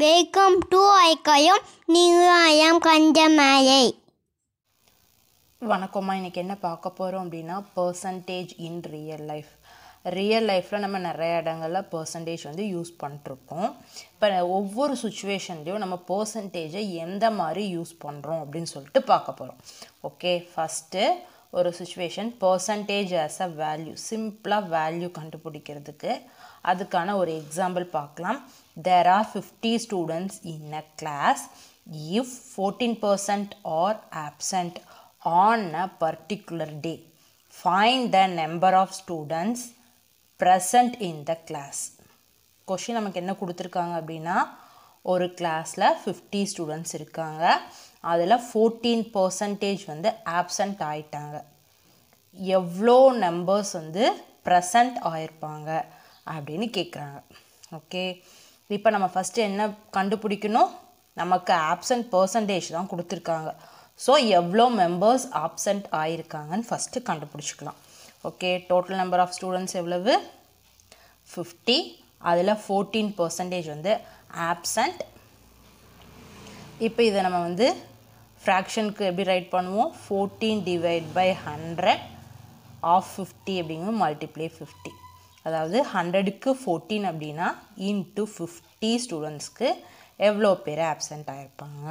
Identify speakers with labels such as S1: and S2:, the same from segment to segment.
S1: Welcome to ஐக்கயம் நியாயம் கஞ்சமலை
S2: வணக்கம்மா. இன்றைக்கி என்ன பார்க்க போகிறோம் அப்படின்னா percentage in real life real லைஃப்பில் நம்ம நிறைய இடங்களில் பர்சன்டேஜ் வந்து யூஸ் பண்ணிட்டுருக்கோம். இப்போ ஒவ்வொரு சுச்சுவேஷன்லேயும் நம்ம பர்சன்டேஜை எந்த மாதிரி யூஸ் பண்ணுறோம் அப்படின்னு சொல்லிட்டு பார்க்க போகிறோம் ஓகே ஃபஸ்ட்டு ஒரு situation percentage as a value சிம்பிளாக வேல்யூ கண்டுபிடிக்கிறதுக்கு அதுக்கான ஒரு எக்ஸாம்பிள் பார்க்கலாம். There are fifty students in a class if fourteen percent are absent on a particular day. Find the number of students present in the class. Question நமக்கு என்ன கொடுத்துருக்காங்க அப்படின்னா ஒரு கிளாஸில் ஃபிஃப்டி ஸ்டூடெண்ட்ஸ் இருக்காங்க அதில் ஃபோர்டீன் பர்சன்டேஜ் வந்து ஆப்சண்ட் ஆயிட்டாங்க எவ்வளோ நம்பர்ஸ் வந்து ப்ரெசண்ட் ஆயிருப்பாங்க அப்படின்னு கேட்குறாங்க ஓகே இப்போ நம்ம ஃபஸ்ட்டு என்ன கண்டுபிடிக்கணும்? நமக்கு ஆப்சண்ட் பர்சன்டேஜ் தான் கொடுத்துருக்காங்க. ஸோ எவ்வளோ மெம்பர்ஸ் ஆப்சண்ட் ஆயிருக்காங்கன்னு first கண்டுபிடிச்சிக்கலாம். Okay total number of students எவ்வளவு? ஃபிஃப்டி அதில் ஃபோர்டீன் பர்சன்டேஜ் வந்து ஆப்சண்ட் இப்போ இதை நம்ம வந்து ஃப்ராக்ஷனுக்கு எப்படி ரைட் பண்ணுவோம்? Fourteen divide by hundred of fifty அப்படிங்கும் மல்டிப்ளை ஃபிஃப்டி அதாவது ஹண்ட்ரடுக்கு ஃபோர்டீன் அப்படின்னா இன்ட்டு ஃபிஃப்டி ஸ்டூடெண்ட்ஸ்க்கு எவ்வளோ பேர் ஆப்சண்ட் ஆகிருப்பாங்க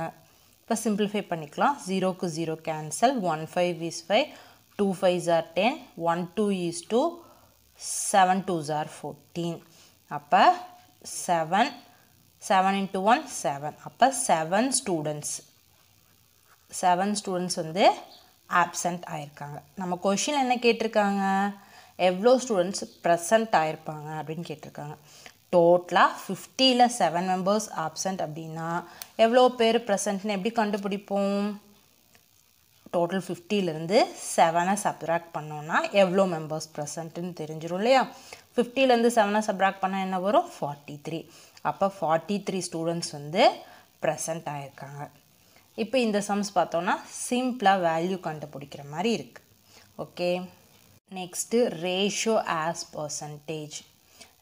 S2: இப்போ சிம்பிளிஃபை பண்ணிக்கலாம். ஜீரோக்கு zero cancel one five is five two five are ten one two is two seven two are fourteen அப்போ seven seven into one seven அப்போ செவன் ஸ்டூடெண்ட்ஸ் செவன் ஸ்டூடெண்ட்ஸ் வந்து absent ஆயிருக்காங்க. நம்ம கொஷின் என்ன கேட்டிருக்காங்க? எவ்வளோ ஸ்டூடெண்ட்ஸ் ப்ரெசண்ட் ஆயிருப்பாங்க அப்படின்னு கேட்டிருக்காங்க. டோட்டலாக ஃபிஃப்டியில் செவன் மெம்பர்ஸ் ஆப்சண்ட் அப்படின்னா எவ்வளோ பேர் ப்ரெசண்ட்னு எப்படி கண்டுபிடிப்போம்? டோட்டல் ஃபிஃப்டிலேருந்து செவனை சப்ராக்ட் பண்ணோன்னா எவ்வளோ மெம்பர்ஸ் ப்ரெசண்ட்டுன்னு தெரிஞ்சிடும் இல்லையா? ஃபிஃப்டிலேருந்து செவனை சப்ராக்ட் பண்ணால் என்ன வரும்? ஃபார்ட்டி த்ரீ அப்போ ஃபார்ட்டி த்ரீ ஸ்டூடெண்ட்ஸ் வந்து ப்ரெசண்ட் ஆகிருக்காங்க இப்போ இந்த சம்ஸ் பார்த்தோன்னா சிம்பிளாக வேல்யூ கண்டுபிடிக்கிற மாதிரி இருக்குது okay next ratio as percentage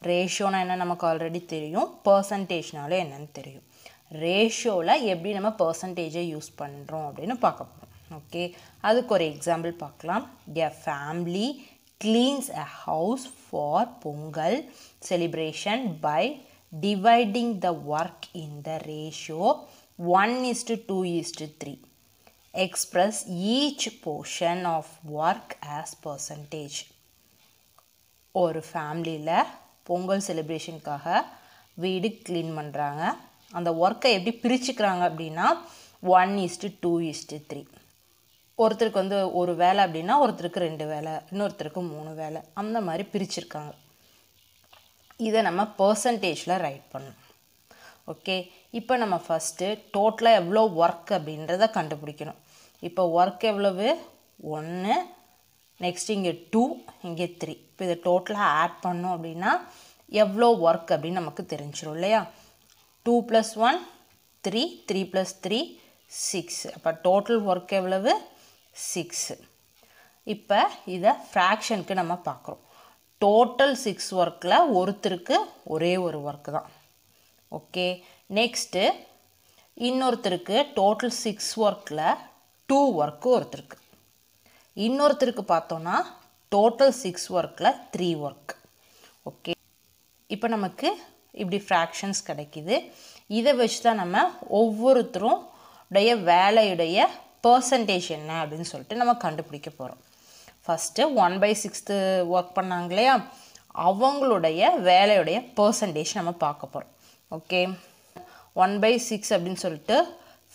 S2: ரேஷியோனா என்ன? நமக்கு ஆல்ரெடி தெரியும். பர்சன்டேஜ்னாலே என்னன்னு தெரியும். ரேஷியோவில் எப்படி நம்ம பர்சன்டேஜை யூஸ் பண்ணுறோம் அப்படின்னு பார்க்க போகிறோம் ஓகே அதுக்கு ஒரு எக்ஸாம்பிள் பார்க்கலாம். A family cleans a house for Pongal celebration by dividing the work in the ratio one is to two is to three express each portion of work as percentage. ஒரு ஃபேமிலியில் பொங்கல் செலிப்ரேஷனுக்காக வீடு clean பண்ணுறாங்க அந்த ஒர்க்கை எப்படி பிரிச்சுக்கிறாங்க அப்படின்னா one is to two is to three ஒருத்தருக்கு வந்து ஒரு வேலை அப்படின்னா ஒருத்தருக்கு ரெண்டு வேலை இன்னொருத்தருக்கு மூணு வேலை அந்த மாதிரி பிரிச்சிருக்காங்க. இதை நம்ம பர்சன்டேஜில் ரைட் பண்ணணும். ஓகே இப்போ நம்ம ஃபஸ்ட்டு டோட்டலாக எவ்வளோ ஒர்க் அப்படின்றத கண்டுபிடிக்கணும். இப்போ ஒர்க் எவ்வளவு? ஒன்று நெக்ஸ்ட் இங்கே டூ இங்கே த்ரீ இப்போ இதை டோட்டலாக ஆட் பண்ணோம் அப்படின்னா எவ்வளோ ஒர்க் அப்படின்னு நமக்கு தெரிஞ்சிடும் இல்லையா? Two plus one three three plus three six அப்போ டோட்டல் ஒர்க் எவ்வளவு? சிக்ஸு இப்போ இதை ஃப்ராக்ஷனுக்கு நம்ம பார்க்குறோம். டோட்டல் சிக்ஸ் ஒர்க்கில் ஒருத்தருக்கு ஒரே ஒரு ஒர்க்கு தான். ஓகே நெக்ஸ்ட்டு இன்னொருத்தருக்கு டோட்டல் சிக்ஸ் ஒர்க்கில் டூ ஒர்க்கு ஒருத்தருக்கு. இன்னொருத்தருக்கு பார்த்தோன்னா டோட்டல் சிக்ஸ் ஒர்க்கில் த்ரீ ஒர்க் ஓகே இப்போ நமக்கு இப்படி ஃப்ராக்ஷன்ஸ் கிடைக்கிது. இதை வச்சு தான் நம்ம ஒவ்வொருத்தரும் உடைய வேலையுடைய பர்சன்டேஜ் என்ன அப்படின்னு சொல்லிட்டு நம்ம கண்டுபிடிக்க போகிறோம் first one by sixth work பண்ணாங்க இல்லையா? அவங்களுடைய வேலையுடைய பர்சன்டேஜ் நம்ம பார்க்க போகிறோம் ஓகே ஒன் பை சிக்ஸ் அப்படின்னு சொல்லிட்டு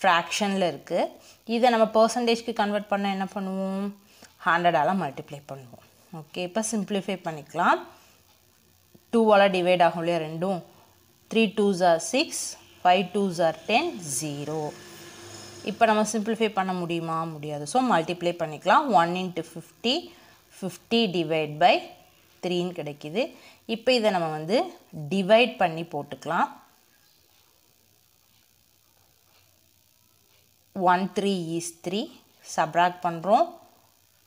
S2: ஃப்ராக்ஷனில் இருக்குது இதை நம்ம பர்சன்டேஜ்க்கு கன்வெர்ட் பண்ண என்ன பண்ணுவோம்? ஹண்ட்ரடால் மல்டிப்ளை பண்ணுவோம். ஓகே இப்போ சிம்பிளிஃபை பண்ணிக்கலாம். டூவால் டிவைட் ஆகும் இல்லையா ரெண்டும்? Three twos are six five twos are ten zero இப்போ நம்ம சிம்பிளிஃபை பண்ண முடியுமா? முடியாது. ஸோ மல்டிப்ளை பண்ணிக்கலாம். One into fifty fifty divide by த்ரீன்னு கிடைக்கிது. இப்போ இதை நம்ம வந்து டிவைட் பண்ணி போட்டுக்கலாம். One three is three subtract பண்ணுறோம்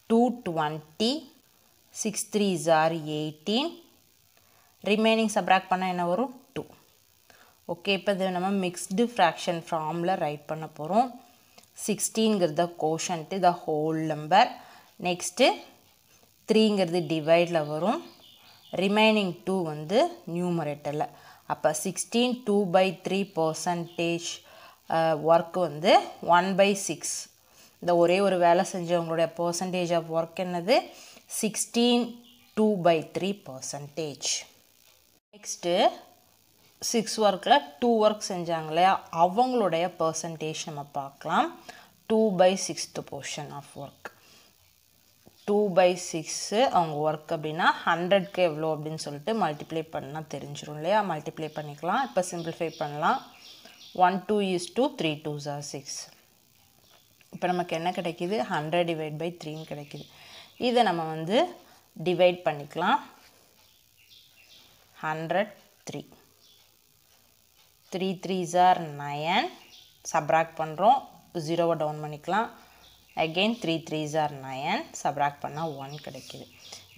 S2: two twenty six three are eighteen remaining subtract பண்ணால் என்ன வரும்? டூ ஓகே இப்போ இது நம்ம மிக்ஸ்டு ஃப்ராக்ஷன் ஃபார்மில் ரைட் பண்ண போகிறோம் சிக்ஸ்டீன்கிறது quotient the whole number next த்ரீங்கிறது டிவைடில் வரும். ரிமைனிங் டூ வந்து நியூமரேட்டரில் அப்போ sixteen two by three percentage work வந்து ஒன் பை சிக்ஸ் இந்த ஒரே ஒரு வேலை செஞ்சவங்களுடைய பர்சன்டேஜ் ஆஃப் ஒர்க் என்னது? Sixteen two by three percentage next six ஒர்க்கில் டூ ஒர்க் செஞ்சாங்க இல்லையா? அவங்களுடைய பர்சன்டேஜ் நம்ம பார்க்கலாம். Two by sixth portion of work two by six அவங்க ஒர்க் அப்படின்னா ஹண்ட்ரட்க்கு எவ்வளோ அப்படின்னு சொல்லிட்டு மல்டிப்ளை பண்ணால் தெரிஞ்சிடும் இல்லையா? மல்டிப்ளை பண்ணிக்கலாம். இப்போ சிம்பிளிஃபை பண்ணலாம். One two is two three two are six இப்போ நமக்கு என்ன கிடைக்கிது? ஹண்ட்ரட் டிவைட் பை த்ரீன்னு கிடைக்கிது. இதை நம்ம வந்து டிவைட் பண்ணிக்கலாம். Hundred three three three are nine subtract பண்ணுறோம் ஜீரோவை டவுன் பண்ணிக்கலாம். Again three three are nine subtract பண்ணால் ஒன் கிடைக்கிது.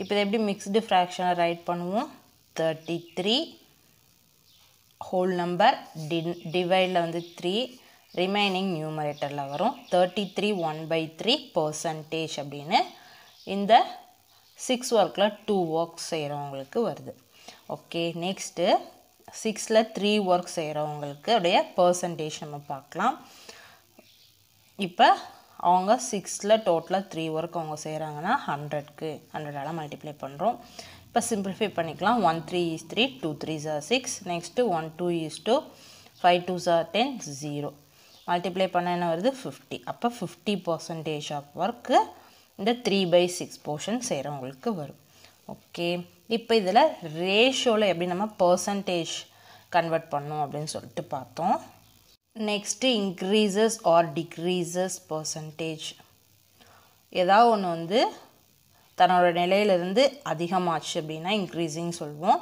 S2: இப்போ எப்படி மிக்ஸ்டு ஃப்ராக்ஷனை ரைட் பண்ணுவோம்? தேர்ட்டி த்ரீ ஹோல் நம்பர் டி டிவைடில் வந்து த்ரீ ரிமைனிங் நியூமரேட்டரில் வரும். Thirty three one by three percentage அப்படின்னு இந்த சிக்ஸ் ஒர்க்கில் டூ ஒர்க் செய்கிறவங்களுக்கு வருது. ஓகே நெக்ஸ்ட்டு சிக்ஸில் த்ரீ ஒர்க் செய்கிறவங்களுக்கு உடைய பர்சன்டேஜ் நம்ம பார்க்கலாம். இப்போ அவங்க சிக்ஸில் டோட்டலாக த்ரீ ஒர்க் அவங்க செய்கிறாங்கன்னா ஹண்ட்ரட்க்கு ஹண்ட்ரடால் மல்டிப்ளை பண்ணுறோம் இப்போ சிம்பிளிஃபை பண்ணிக்கலாம். One three is three two three are six next one two is two five two are ten zero multiply பண்ண என்ன வருது? ஃபிஃப்டி அப்போ ஃபிஃப்டி பர்சன்டேஜ் ஆஃப் ஒர்க்கு இந்த த்ரீ பை சிக்ஸ் போர்ஷன் செய்கிறவங்களுக்கு வரும். ஓகே இப்போ இதில் ரேஷியோவில் எப்படி நம்ம பர்சன்டேஜ் கன்வெர்ட் பண்ணோம் அப்படின்னு சொல்லிட்டு பார்த்தோம். Next increases or decreases percentage ஏதாவது ஒன்று வந்து தன்னோட நிலையிலிருந்து அதிகமாச்சு அப்படின்னா இன்க்ரீஸிங் சொல்லுவோம்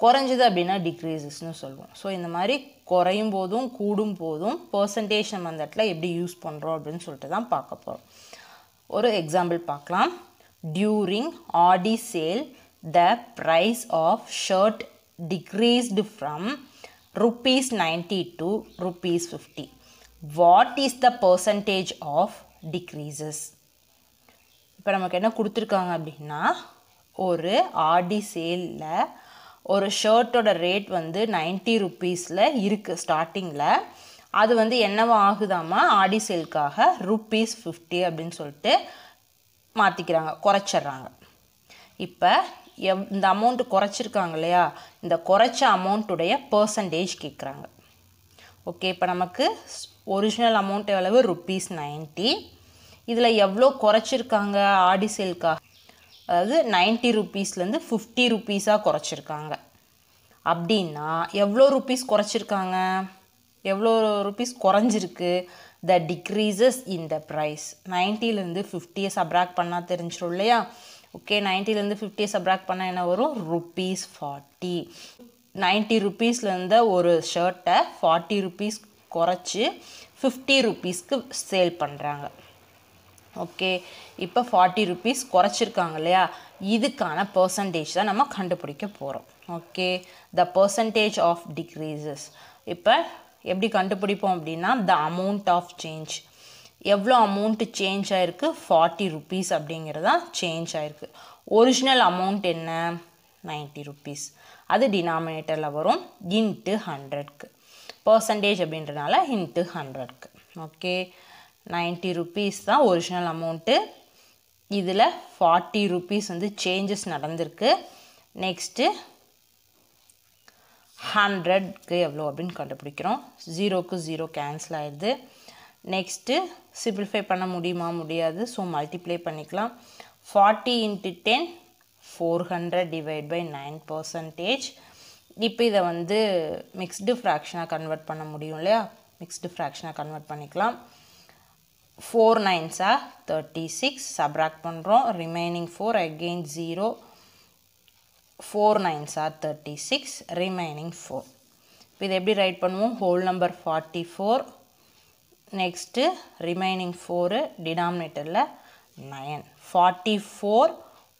S2: குறைஞ்சது அப்படின்னா டிக்ரீசஸ்னு சொல்லுவோம் ஸோ இந்த மாதிரி குறையும் போதும் கூடும் போதும் பர்சன்டேஜ் நம்ம அந்த இடத்துல எப்படி யூஸ் பண்ணுறோம் அப்படின்னு சொல்லிட்டு தான் பார்க்க போகிறோம் ஒரு எக்ஸாம்பிள் பார்க்கலாம். During Aadi sale the price of shirt decreased from rupees ninety to rupees fifty what is the percentage of decreases இப்போ நமக்கு என்ன கொடுத்துருக்காங்க அப்படின்னா ஒரு ஆடி சேலில் ஒரு ஷர்ட்டோட ரேட் வந்து நைன்ட்டி ருப்பீஸில் இருக்குது ஸ்டார்டிங்கில் அது வந்து என்னவா ஆகுதாமா ஆடி சேலுக்காக ருப்பீஸ் ஃபிஃப்டி அப்படின்னு சொல்லிட்டு மாற்றிக்கிறாங்க குறைச்சிட்றாங்க. இப்போ எவ் இந்த அமௌண்ட்டு குறைச்சிருக்காங்க இல்லையா? இந்த குறைச்ச அமௌண்ட்டுடைய பர்சன்டேஜ் கேட்குறாங்க ஓகே இப்போ நமக்கு ஒரிஜினல் அமௌண்ட் எவ்வளவு? ருப்பீஸ் நைன்ட்டி இதில் எவ்வளோ குறைச்சிருக்காங்க ஆடி சேல்க்காக அதாவது நைன்ட்டி ருப்பீஸ்லேருந்து ஃபிஃப்டி ருப்பீஸாக குறைச்சிருக்காங்க. அப்படின்னா எவ்வளோ ருப்பீஸ் குறைச்சிருக்காங்க? எவ்வளோ ருப்பீஸ் குறைஞ்சிருக்கு? The decreases in the price நைன்ட்டிலேருந்து ஃபிஃப்டியை சப்ராக்ட் பண்ணால் தெரிஞ்சிடும் இல்லையா? ஓகே நைன்ட்டிலேருந்து ஃபிஃப்டியை சப்ராக்ட் பண்ணால் என்ன வரும்? ருப்பீஸ் ஃபார்ட்டி நைன்ட்டி ருப்பீஸ்லேருந்த ஒரு ஷர்ட்டை ஃபார்ட்டி ருப்பீஸ் குறைச்சி ஃபிஃப்டி ருப்பீஸ்க்கு சேல் பண்ணுறாங்க ஓகே. இப்போ ஃபார்ட்டி ருபீஸ் குறைச்சிருக்காங்க இல்லையா? இதுக்கான பர்சன்டேஜ் தான் நம்ம கண்டுபிடிக்க போகிறோம் okay. The percentage of decreases இப்போ எப்படி கண்டுபிடிப்போம் அப்படின்னா த அமௌண்ட் ஆஃப் சேஞ்ச் எவ்வளோ அமௌண்ட்டு சேஞ்ச் ஆகிருக்கு ஃபார்ட்டி ருபீஸ் அப்படிங்கிறது தான் சேஞ்ச் ஆகிருக்கு ஒரிஜினல் அமௌண்ட் என்ன? நைன்ட்டி ருபீஸ் அது டினாமினேட்டரில் வரும். இன்ட்டு ஹண்ட்ரட்க்கு பர்சன்டேஜ் அப்படின்றனால இன்ட்டு ஹண்ட்ரட்க்கு ஓகே. நைன்ட்டி ருப்பீஸ் தான் ஒரிஜினல் அமௌண்ட்டு இதில் ஃபார்ட்டி ருப்பீஸ் வந்து சேஞ்சஸ் நடந்திருக்கு. நெக்ஸ்ட்டு ஹண்ட்ரட்க்கு எவ்வளோ அப்படின்னு கண்டுபிடிக்கிறோம். ஜீரோக்கு ஜீரோ கேன்சல் ஆயிடுது. நெக்ஸ்ட்டு சிம்பிளிஃபை பண்ண முடியுமா? முடியாது. ஸோ மல்டிப்ளை பண்ணிக்கலாம். Forty into ten four hundred divide by nine percentage இப்போ இதை வந்து மிக்ஸ்டு ஃப்ராக்ஷனாக கன்வெர்ட் பண்ண முடியும் இல்லையா? மிக்ஸ்டு ஃப்ராக்ஷனாக கன்வெர்ட் பண்ணிக்கலாம். Four nines are thirty six subtract பண்ணுறோம் remaining four again zero four nines are thirty six remaining four இப்போ இதை எப்படி ரைட் பண்ணுவோம்? Whole number forty four next remaining four டினாமினேட்டரில் nine forty four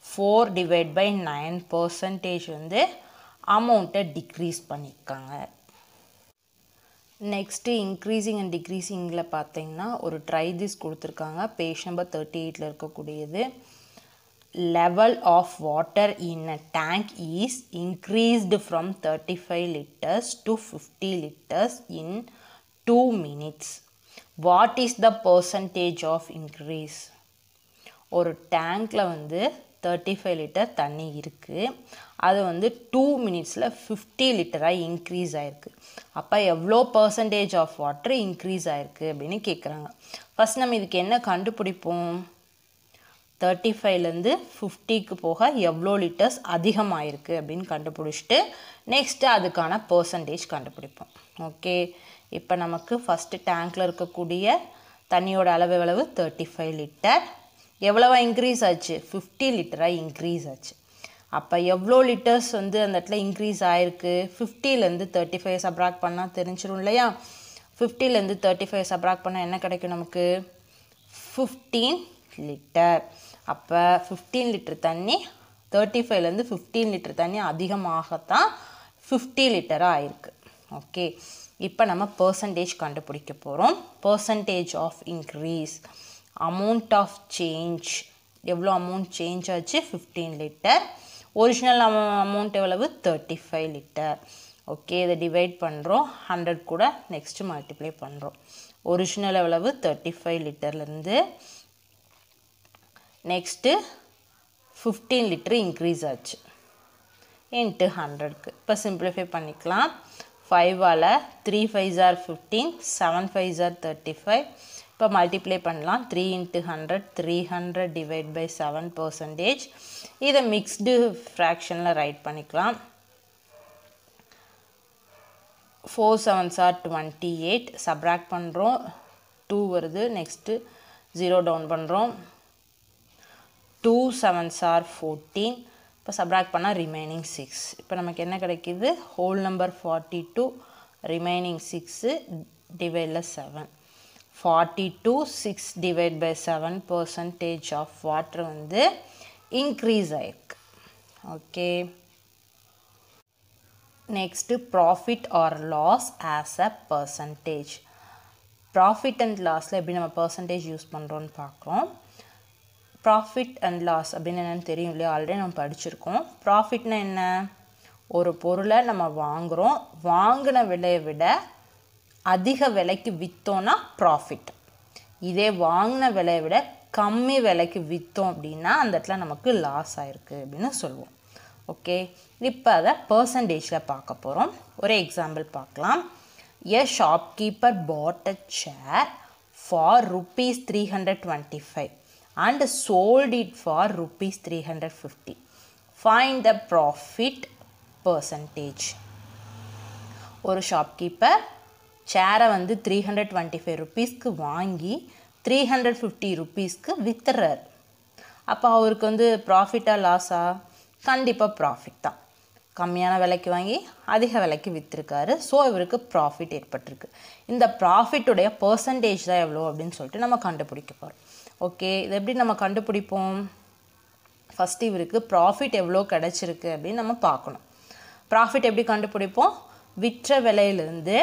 S2: four divide by nine percentage வந்து அமௌண்ட்டை degrees பண்ணியிருக்காங்க next increasing and டிக்ரீசிங்கில் பார்த்தீங்கன்னா ஒரு ட்ரைதிஸ் கொடுத்துருக்காங்க பேஜ் நம்பர் தேர்ட்டி எயிட்டில் இருக்கக்கூடியது level of water in a tank is increased from thirty five litres to fifty litres in two minutes what is the percentage of increase ஒரு டேங்கில் வந்து thirty five litre தண்ணி இருக்குது அது வந்து டூ மினிட்ஸில் ஃபிஃப்டி லிட்டராக இன்க்ரீஸ் ஆகிருக்கு அப்போ எவ்வளோ பர்சன்டேஜ் ஆஃப் வாட்டர் இன்க்ரீஸ் ஆகிருக்கு அப்படின்னு கேட்குறாங்க ஃபஸ்ட் நம்ம இதுக்கு என்ன கண்டுபிடிப்போம்? தேர்ட்டி ஃபைவ்லேருந்து ஃபிஃப்டிக்கு போக எவ்வளோ லிட்டர்ஸ் அதிகமாகிருக்கு அப்படின்னு கண்டுபிடிச்சிட்டு நெக்ஸ்ட்டு அதுக்கான பர்சன்டேஜ் கண்டுபிடிப்போம். ஓகே இப்போ நமக்கு ஃபஸ்ட்டு டேங்க்கில் இருக்கக்கூடிய தண்ணியோட அளவு எவ்வளவு? தேர்ட்டி ஃபைவ் லிட்டர் எவ்வளவா இன்க்ரீஸ் ஆச்சு? ஃபிஃப்டி லிட்டராக இன்க்ரீஸ் ஆச்சு. அப்போ எவ்வளோ லிட்டர்ஸ் வந்து அந்த இடத்துல இன்க்ரீஸ் ஆகிருக்கு ஃபிஃப்டிலேருந்து தேர்ட்டி ஃபைவ் சப்ராக்ட் பண்ணால் தெரிஞ்சிடும் இல்லையா? ஃபிஃப்டிலேருந்து தேர்ட்டி ஃபைவ் சப்ராக்ட் பண்ணால் என்ன கிடைக்கும் நமக்கு? ஃபிஃப்டீன் லிட்டர் அப்போ ஃபிஃப்டீன் லிட்டர் தண்ணி தேர்ட்டி ஃபைவ்லேருந்து ஃபிஃப்டீன் லிட்டர் தண்ணி அதிகமாகத்தான் ஃபிஃப்டி லிட்டராக ஆயிருக்கு. ஓகே இப்போ நம்ம பர்சன்டேஜ் கண்டுபிடிக்க போகிறோம் percentage of increase amount of change எவ்வளோ அமௌண்ட் சேஞ்ச் ஆச்சு? ஃபிஃப்டீன் லிட்டர் ஒரிஜினல் அமௌண்ட் எவ்வளவு? தேர்ட்டி ஃபைவ் லிட்டர் ஓகே இதை டிவைட் பண்ணுறோம் ஹண்ட்ரட் கூட நெக்ஸ்ட்டு மல்டிப்ளை பண்ணுறோம் ஒரிஜினல் எவ்வளவு? தேர்ட்டி ஃபைவ் லிட்டர்லேருந்து நெக்ஸ்ட்டு ஃபிஃப்டீன் லிட்டரு இன்க்ரீஸ் ஆச்சு. இன்ட்டு ஹண்ட்ரட்க்கு இப்போ சிம்பிளிஃபை பண்ணிக்கலாம். ஃபைவால் three five are fifteen seven five are thirty five இப்போ மல்டிப்ளை பண்ணலாம். Three into hundred three hundred divide by seven percentage இதை மிக்ஸ்டு ஃப்ராக்ஷனில் ரைட் பண்ணிக்கலாம். Four sevens are twenty eight subtract பண்ணுறோம் two வருது. நெக்ஸ்ட்டு ஜீரோ டவுன் பண்ணுறோம் two sevens R fourteen இப்போ subtract பண்ணால் remaining six இப்போ நமக்கு என்ன கிடைக்கிது? Whole number forty two remaining six டிவைடில் seven forty two six divide by seven percentage of water வந்து இன்க்ரீஸ் ஆயிருக்கு. Okay next profit or loss as a percentage profit and லாஸில் எப்படி நம்ம பர்சன்டேஜ் யூஸ் பண்ணுறோன்னு பார்க்குறோம். ப்ராஃபிட் அண்ட் லாஸ் அப்படின்னு என்னென்னு தெரியும் இல்லையா? ஆல்ரெடி நம்ம படிச்சிருக்கோம். ப்ராஃபிட்னா என்ன? ஒரு பொருளை நம்ம வாங்குகிறோம் வாங்கின விலையை விட அதிக விலைக்கு விற்றோன்னா ப்ராஃபிட் இதே வாங்கின விலையை விட கம்மி விலைக்கு விற்றோம் அப்படின்னா அந்த இடத்துல நமக்கு லாஸ் ஆயிருக்கு அப்படின்னு சொல்லுவோம். ஓகே இப்போ அதை பர்சன்டேஜில் பார்க்க போகிறோம் ஒரு எக்ஸாம்பிள் பார்க்கலாம். A shopkeeper bought a chair for rupees three hundred twenty five and sold it for rupees three hundred fifty find the profit percentage ஒரு ஷாப்கீப்பர் சேரை வந்து த்ரீ ஹண்ட்ரட் டுவெண்ட்டி ஃபைவ் ருபீஸ்க்கு வாங்கி த்ரீ ஹண்ட்ரட் ஃபிஃப்டி ருபீஸ்க்கு வித்துறார். அப்போ அவருக்கு வந்து ப்ராஃபிட்டாக லாஸா கண்டிப்பாக ப்ராஃபிட் தான். கம்மியான விலைக்கு வாங்கி அதிக விலைக்கு விற்றுருக்காரு ஸோ இவருக்கு ப்ராஃபிட் ஏற்பட்டிருக்கு. இந்த ப்ராஃபிட்டுடைய பர்சன்டேஜ் தான் எவ்வளோ அப்படின்னு சொல்லிட்டு நம்ம கண்டுபிடிக்க போகிறோம் ஓகே இது எப்படி நம்ம கண்டுபிடிப்போம்? ஃபஸ்ட்டு இவருக்கு ப்ராஃபிட் எவ்வளோ கிடச்சிருக்கு அப்படின்னு நம்ம பார்க்கணும். ப்ராஃபிட் எப்படி கண்டுபிடிப்போம்? விற்ற விலையிலேருந்து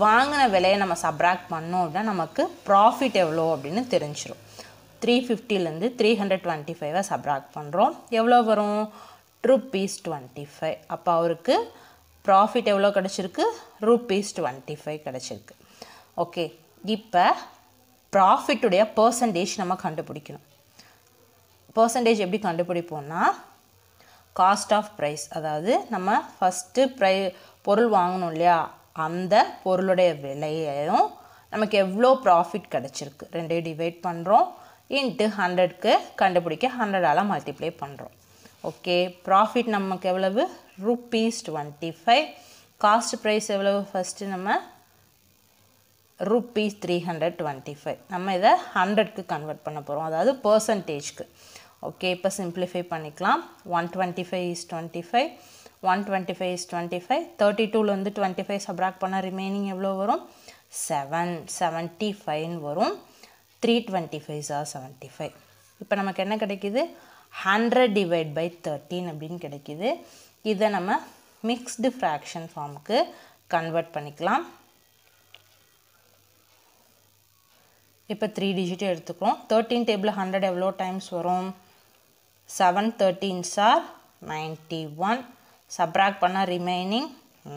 S2: வாங்கின விலையை நம்ம சப்ராக்ட் பண்ணோம் அப்படின்னா நமக்கு ப்ராஃபிட் எவ்வளோ அப்படின்னு தெரிஞ்சிடும் த்ரீ ஃபிஃப்டிலேருந்து த்ரீ ஹண்ட்ரட் டுவெண்ட்டி ஃபைவை சப்ராக்ட் பண்ணுறோம் எவ்வளோ வரும்? ருப்பீஸ் டுவெண்ட்டி ஃபைவ் அப்போ அவருக்கு ப்ராஃபிட் எவ்வளோ கிடச்சிருக்கு? ருப்பீஸ் டுவெண்ட்டி ஃபைவ் கிடச்சிருக்கு. ஓகே இப்போ ப்ராஃபிட்டுடைய பர்சன்டேஜ் நம்ம கண்டுபிடிக்கணும். பர்சன்டேஜ் எப்படி கண்டுபிடிப்போம்னா காஸ்ட் ஆஃப் ப்ரைஸ் அதாவது நம்ம ஃபஸ்ட்டு ப்ரை பொருள் வாங்கணும் இல்லையா? அந்த பொருளுடைய விலையையும் நமக்கு எவ்வளோ ப்ராஃபிட் கிடச்சிருக்கு? ரெண்டையும் டிவைட் பண்ணுறோம் இன்ட்டு ஹண்ட்ரட்க்கு கண்டுபிடிக்க ஹண்ட்ரடால் மல்டிப்ளை பண்ணுறோம் ஓகே ப்ராஃபிட் நமக்கு எவ்வளவு? Rupees twenty five cost price எவ்வளவு? ஃபஸ்ட்டு நம்ம rupees three hundred twenty five நம்ம இதை ஹண்ட்ரட்க்கு கன்வெர்ட் பண்ண போகிறோம் அதாவது பர்சன்டேஜ்க்கு ஓகே இப்போ சிம்ப்ளிஃபை பண்ணிக்கலாம். One twenty five is twenty five one twenty five is twenty five thirty டூலேருந்து டுவெண்ட்டி ஃபைவ் சப்ராக்ட் பண்ணால் ரிமைனிங் எவ்வளோ வரும்? செவன் செவன்ட்டி ஃபைவ்னு வரும். Three twenty five are seventy five இப்போ நமக்கு என்ன கிடைக்கிது? ஹண்ட்ரட் டிவைட் பை தேர்ட்டின் அப்படின்னு கிடைக்கிது. இதை நம்ம மிக்ஸ்டு ஃப்ராக்ஷன் ஃபார்முக்கு கன்வெர்ட் பண்ணிக்கலாம். இப்போ த்ரீ டிஜிட்டும் எடுத்துக்கிறோம். தேர்ட்டீன் டேபிள் ஹண்ட்ரட் எவ்வளோ டைம்ஸ் வரும்? Seven thirteens are ninety one subtract பண்ணால் ரிமைனிங்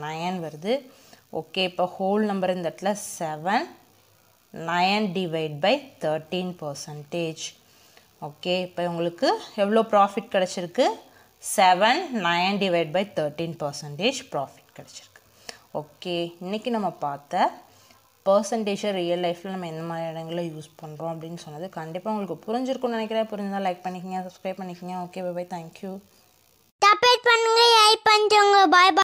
S2: நயன் வருது. ஓகே இப்போ ஹோல் நம்பர் இந்த இடத்துல seven nine divide by thirteen percentage okay இப்போ உங்களுக்கு எவ்வளோ ப்ராஃபிட் கிடச்சிருக்கு? Seven nine divide by thirteen percentage profit கிடச்சிருக்கு. ஓகே இன்றைக்கி நம்ம பார்த்த பர்சன்டேஜை ரியல் லைஃப்பில் நம்ம எந்த மாதிரி இடங்களில் யூஸ் பண்ணுறோம் அப்படின்னு சொன்னது கண்டிப்பாக உங்களுக்கு புரிஞ்சிருக்கும்னு நினைக்கிறேன். புரிஞ்சால் லைக் பண்ணிக்கங்க சப்ஸ்கிரைப் பண்ணிக்கங்க. Okay bye thank you
S1: support பண்ணுங்க